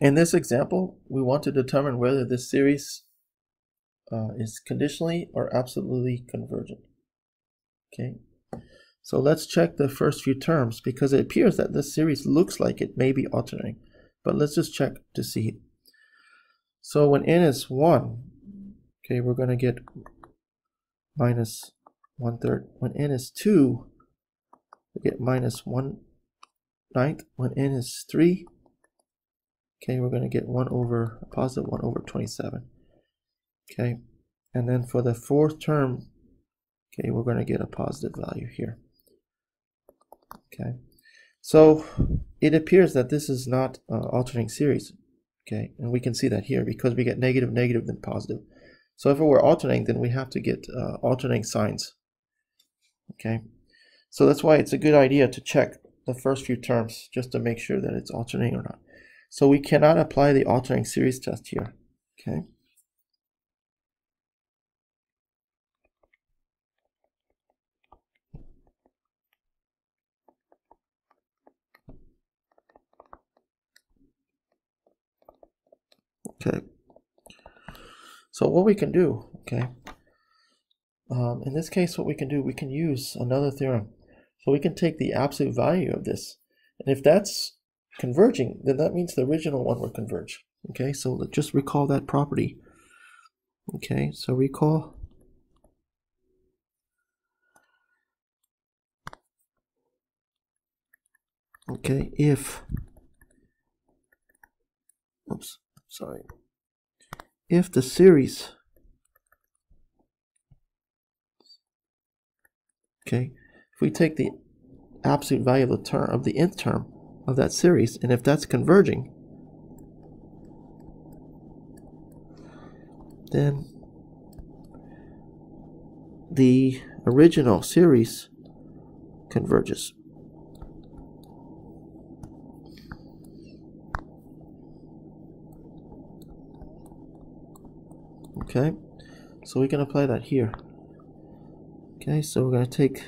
In this example, we want to determine whether this series uh, is conditionally or absolutely convergent. Okay, so let's check the first few terms because it appears that this series looks like it may be alternating, but let's just check to see. So when n is 1, okay, we're going to get minus 1 third. When n is 2, we get minus 1 ninth. When n is 3, okay, we're going to get 1 over, positive 1 over 27. Okay, and then for the fourth term, okay, we're going to get a positive value here. Okay, so it appears that this is not uh, alternating series. Okay, and we can see that here because we get negative, negative, then positive. So if it were alternating, then we have to get uh, alternating signs. Okay, so that's why it's a good idea to check the first few terms just to make sure that it's alternating or not. So we cannot apply the alternating series test here. Okay. Okay. So what we can do, okay, um, in this case, what we can do, we can use another theorem. So we can take the absolute value of this. And if that's converging, then that means the original one will converge. Okay, so let's just recall that property. Okay, so recall okay if oops sorry if the series okay if we take the absolute value of the term of the nth term of that series and if that's converging then the original series converges. Okay so we can apply that here. Okay so we're going to take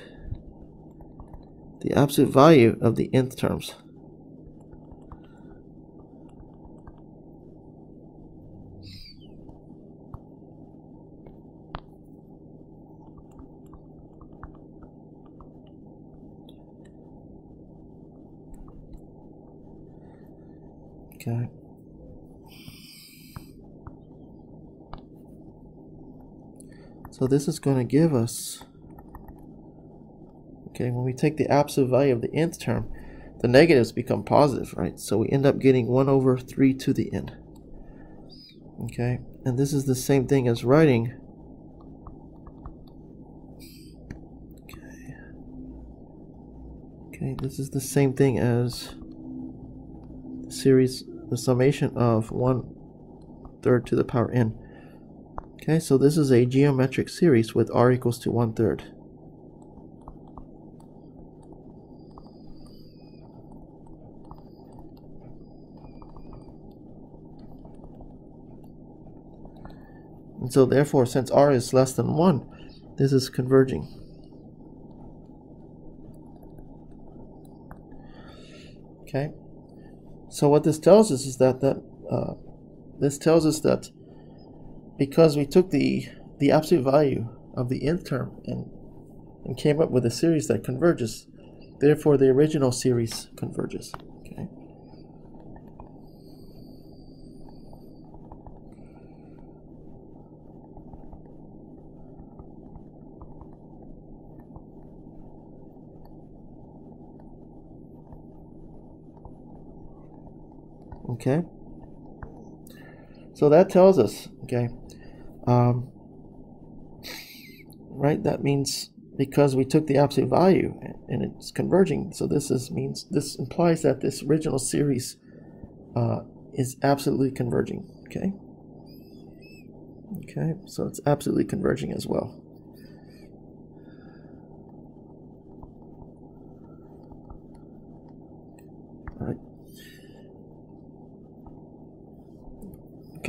the absolute value of the nth terms okay So this is going to give us, okay, when we take the absolute value of the nth term, the negatives become positive, right? So we end up getting 1 over 3 to the n. Okay, and this is the same thing as writing okay. Okay, this is the same thing as the series, the summation of 1 third to the power n. Okay, so this is a geometric series with r equals to one third. And so therefore, since r is less than 1, this is converging. Okay, so what this tells us is that, that uh, this tells us that because we took the the absolute value of the nth term and and came up with a series that converges. Therefore, the original series converges. Okay. Okay. So that tells us, okay, um, right? That means because we took the absolute value and it's converging. So this is means this implies that this original series uh, is absolutely converging. Okay. Okay, so it's absolutely converging as well. All right.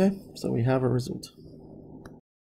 Okay, so we have a result.